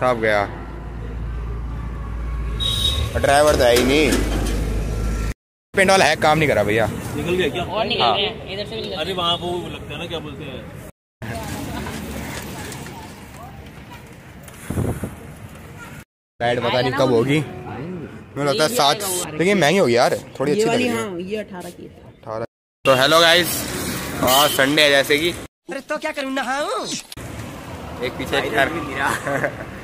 साहब गया। ड्राइवर तो है ही नहीं। पेंट वाला है काम नहीं करा भैया। निकल गया क्या? और निकल हाँ। इधर से अरे वहाँ वो लगता है ना क्या बोलते हैं? राइड पता नहीं कब होगी। मुझे लगता है सात। लेकिन महँगी होगी यार थोड़ी अच्छी लग रही है हाँ ये अठारह की है। अठारह। तो हेलो गाइस आज संडे है जैसे कि। अरे तो क्या करूँ नहाऊं? एक पीछे एक घर।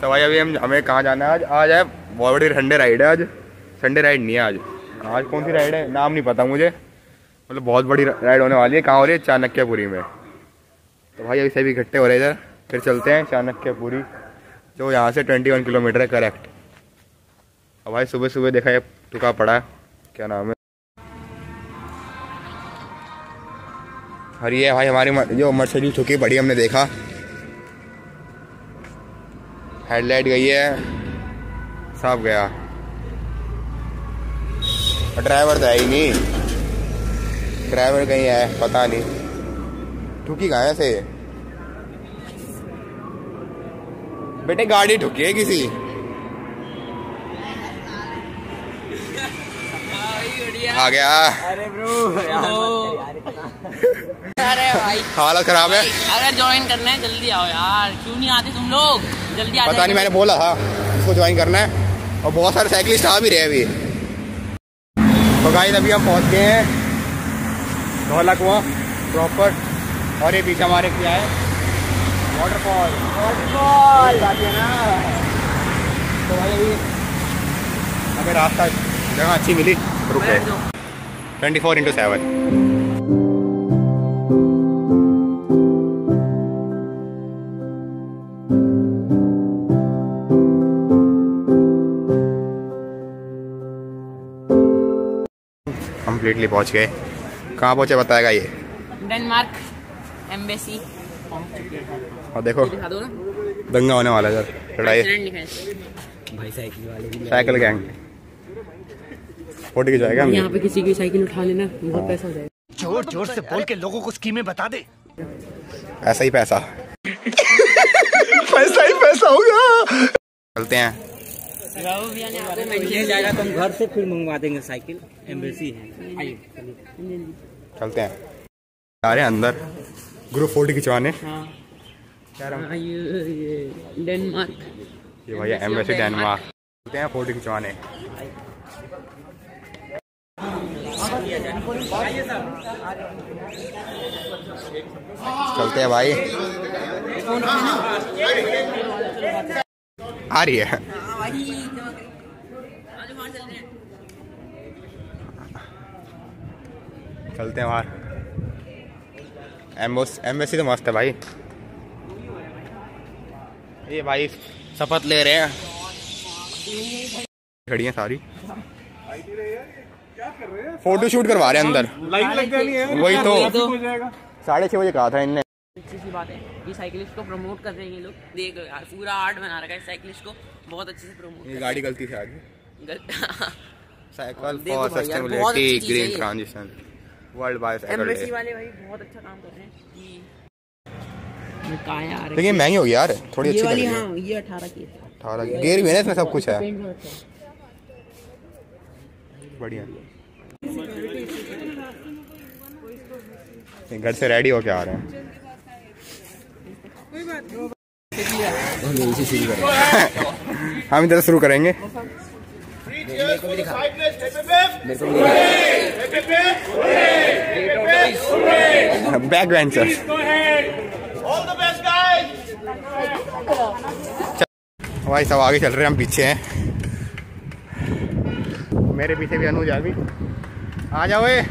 तो भाई अभी हम हमें कहाँ जाना है आज? आज है बड़ी संडे राइड है आज। संडे राइड नहीं है आज। आज कौन सी राइड है? नाम नहीं पता मुझे। मतलब बहुत बड़ी राइड होने वाली है। कहाँ हो रही है? चाणक्यपुरी में। तो भाई अभी सभी इकट्ठे हो रहे इधर। फिर चलते हैं चाणक्यपुरी, जो यहाँ से ट्वेंटी वन किलोमीटर है करेक्ट और भाई सुबह सुबह देखा ये टुका पड़ा क्या नाम है? और ये भाई हमारी जो मर्सिडीज ठुकी पड़ी हमने देखा। हेडलाइट गई है। साफ़ गया। ड्राइवर तो है ही नहीं। ड्राइवर कहीं है पता नहीं। ठुकी कहाँ से? बेटे गाड़ी ठुकी है किसी। आ गया। अरे भाई। हालत खराब है। अगर ज्वाइन करना है जल्दी आओ यार। क्यों नहीं आते तुम लोग? जल्दी आ पता नहीं मैंने बोला था इसको ज्वाइन करना है। और बहुत सारे साइकिलिस्ट आ भी रहे अभी। तो गाइस अभी हम पहुँच गए हैं। धौला कुआँ प्रॉपर और ये पीछे हमारे क्या है? वाटरफॉल वाटरफॉल तो भाई अभी हमें रास्ता जगह अच्छी मिली। रुक twenty four into seven completely पहुँच गए। कहाँ पहुँचे बताएगा ये? Denmark embassy. और देखो दिखा दो ना। दंगा होने वाला है इधर। लड़ाई। है। साइकिल वाले भी साइकिल गैंग। फ़ोटो खिंचवाएगा यहाँ पे किसी की साइकिल उठा लेना बहुत पैसा हो जाएगा। ज़ोर ज़ोर से बोल के लोगों को स्कीमें बता दे। ऐसा ही पैसा। पैसा ही पैसा होगा चलते हैं। राहुल भैया ने आपको मिल जाएगा तो हम घर से फिर मंगवा देंगे साइकिल एम्बेसी है। आइए। चलते हैं। आ रहे हैं अंदर ग्रुप फ़ोटो खिंचवाने। हाँ। हाँ, डेनमार्क। ये भैया एम्बेसी डेनमार्क। चलते हैं फ़ोटो खिंचवाने। चलते हैं भाई। आ रही है। चलते हैं। बाहर। एम्बोस एम्बेसी तो मस्त है भाई। ये भाई शपथ ले रहे हैं। खड़ी हैं सारी। फ़ोटो शूट करवा रहे हैं अंदर। लाइट लग जानी है। वही तो। साढ़े छः बजे कहा था इनने। सी बात है ये साइकिलिस्ट को प्रमोट कर रहे हैं ये लोग। देख लो यार पूरा आर्ट बना रखा है साइकिलिस्ट को। बहुत अच्छे से प्रमोट ये गाड़ी गलती से आ गई। साइकिल फॉर सस्टेनेबिलिटी है green transition world wide embassy cycle वाले भाई बहुत अच्छा काम कर रहे हैं ये कहा यार लेकिन ये महँगी होगी यार थोड़ी अच्छी वाली लग रही है हाँ ये अठारह की है। अठारह की। गेयर भी है इसमें सब कुछ है। है बढ़िया। घर से रेडी होके आ रहे हैं। हम इधर शुरू करेंगे। बैक वेंचर भाई सब आगे चल रहे हैं, हम पीछे हैं। मेरे पीछे भी अनुज आ आ जाओ ए।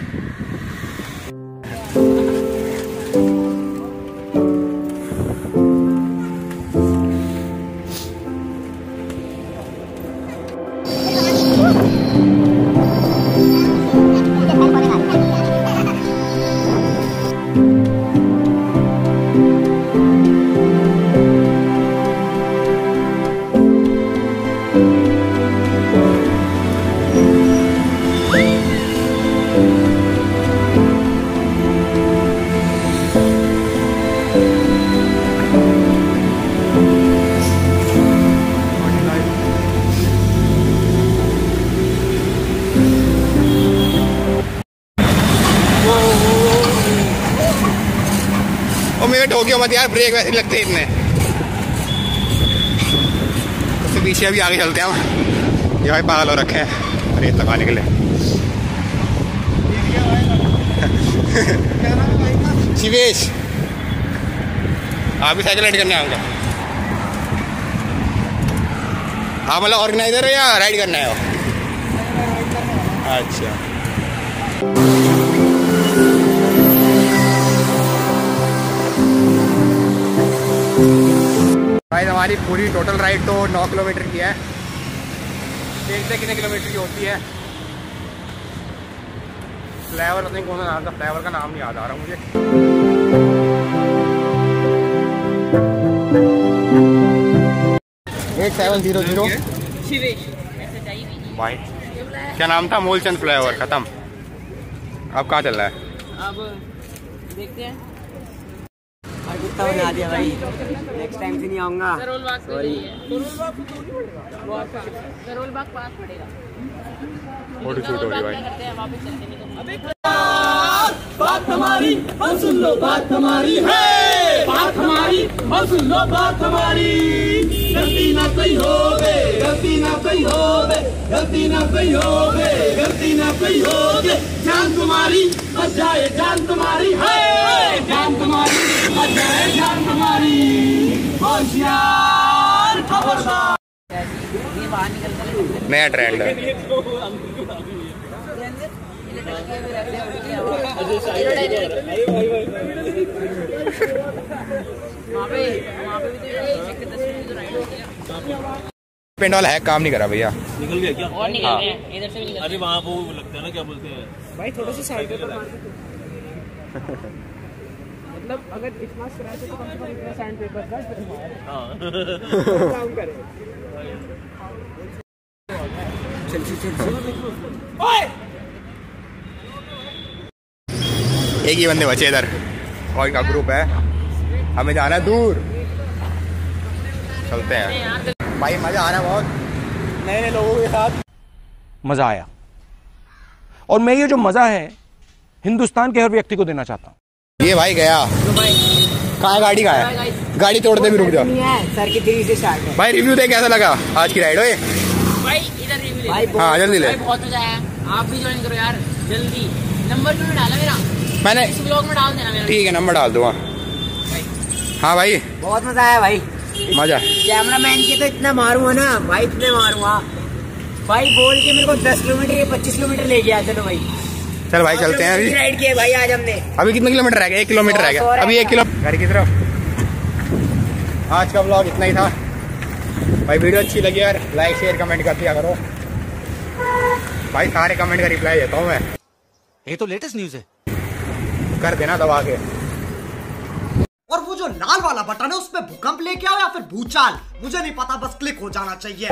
ठोकियो मत यार ब्रेक वैसे लगते इतने। उससे पीछे अभी आगे चलते हैं ये भाई पागल हो रखे हैं। रेत लगाने के लिए शिवेश, आप भी साइकिल राइड करने आऊँगा हाँ मतलब ऑर्गेनाइजर हो या राइड करना है? वो अच्छा। हमारी पूरी टोटल राइड तो नौ किलोमीटर की है। देखते कितने किलोमीटर की होती है। फ्लेवर पता नहीं कौन सा नाम था फ्लेवर का नाम नहीं याद आ रहा मुझे। Seven zero zero. भाई, क्या नाम था? मूलचंद फ्लेवर खत्म। अब कहाँ चल रहा है? अब देखते हैं। और कितना बना दिया भाई। नेक्स्ट टाइम से नहीं आऊँगा। तो फ़ोटो शूट हो रही भाई तो बात हमारी हम सुन लो बात हमारी है। बात हमारी हम सुन लो बात हमारी। गलती ना कोई हो गए गलती ना कोई हो गए गलती ना कोई हो गए गलती ना कोई हो गए जान तुम्हारी बच जाए जान तुम्हारी है। जान तुम्हारी होशियार खबरदार नया ट्रेंड है है है पेंट वाला है काम नहीं करा भैया। निकल गया क्या? और निकल रहे इधर से भी निकल अरे वहाँ वो लगता है ना क्या बोलते हैं? भाई थोड़ी सी साइड पे मतलब अगर इतना स्क्रैच है तो कम से कम इतना सैंड पेपर का काम करे। एक ही बंदे बचे इधर। और का ग्रुप है। हमें जाना है दूर। चलते हैं। भाई मज़ा आ रहा है बहुत। नए नए लोगों के साथ। मज़ा आया। और मैं ये जो मज़ा है हिंदुस्तान के हर व्यक्ति को देना चाहता हूँ। ये भाई गया। कहाँ है गाड़ी कहाँ है? गाड़ी तोड़ दे भी रुक जा सर की थ्री से स्टार्ट है भाई रिव्यू दे कैसा लगा? आज की राइड ओए। भाई इधर रिव्यू भाई हाँ जल्दी ले। बहुत मज़ा आया। आप भी ज्वाइन करो यार जल्दी। नंबर क्यों डाला मेरा। मैंने इस ब्लॉग में डाल देना मेरा। ठीक है नंबर डाल दूँगा हाँ। भाई। बहुत मज़ा आया भाई। मज़ा। कैमरा मैन के तो इतना मारूँगा ना? भाई इतने मारूँगा भाई बोल के मेरे को दस किलोमीटर या पच्चीस किलोमीटर ले गया चलो भाई। चल भाई चलते हैं अभी। राइड किए भाई आज हमने। अभी कितने किलोमीटर रह गया एक किलोमीटर रह गया। अभी एक किलो घर की तरफ़। आज का ब्लॉग इतना ही था। भाई वीडियो अच्छी लगी यार। लाइक शेयर कमेंट कर दिया करो। भाई सारे कमेंट का रिप्लाई देता हूँ मैं। ये तो लेटेस्ट न्यूज़ है। कर देना दबा के। और वो जो लाल वाला बटन है उसमें भूकंप लेके आओ या फिर भूचाल? मुझे नहीं पता बस क्लिक हो जाना चाहिए।